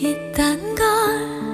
있단 걸.